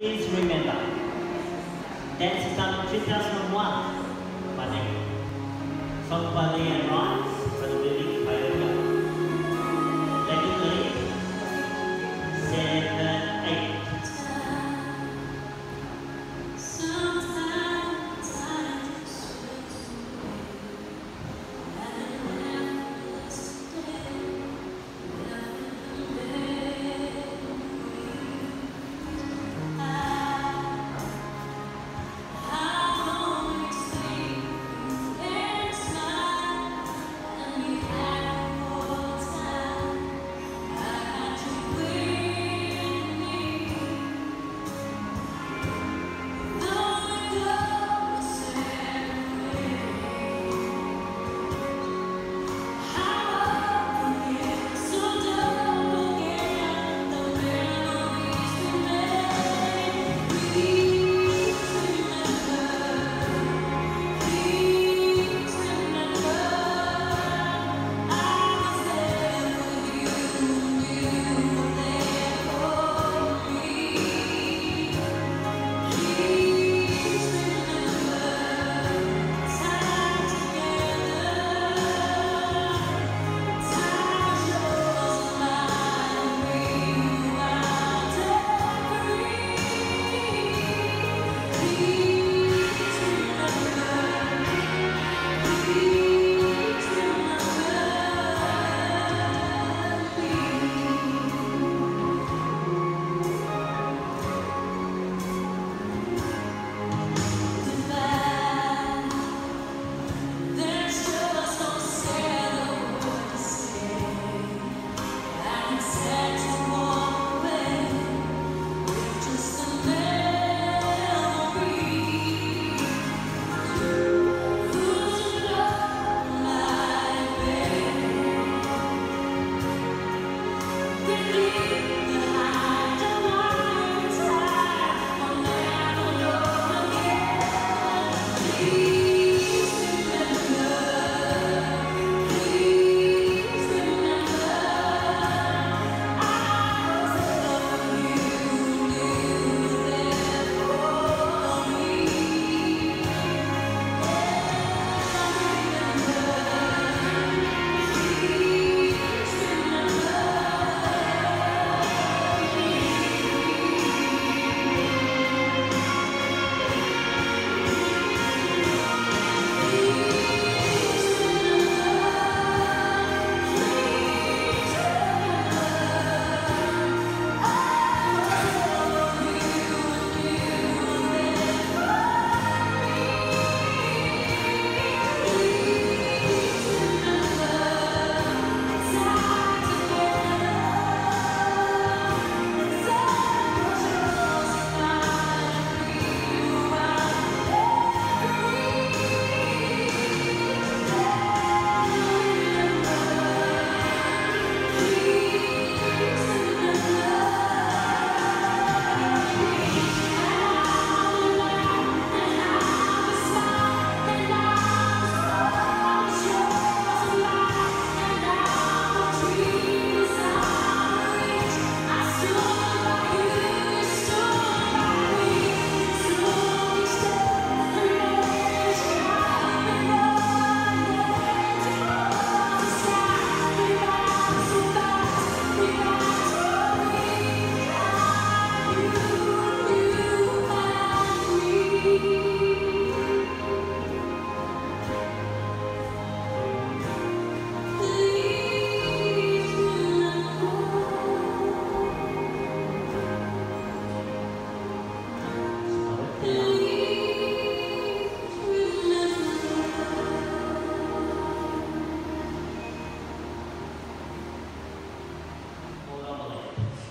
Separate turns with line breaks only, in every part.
Please remember, done in 2001 by song by LeAnn Rimes for the movie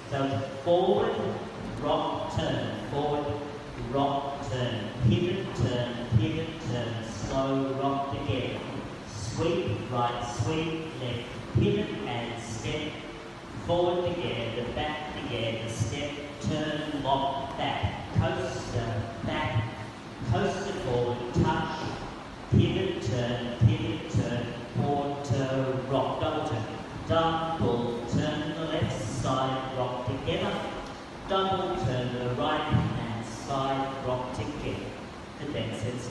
So forward, rock, turn, forward, rock, turn, pivot, turn, pivot, turn, slow rock again. Sweep, right, sweep, left, pivot and step, forward together, back together, step, turn, lock, back, coaster, back, coaster forward, touch, pivot, turn, pivot, turn, quarter, rock, double turn, double turn together. Double turn the right hand side,
rock together. The dance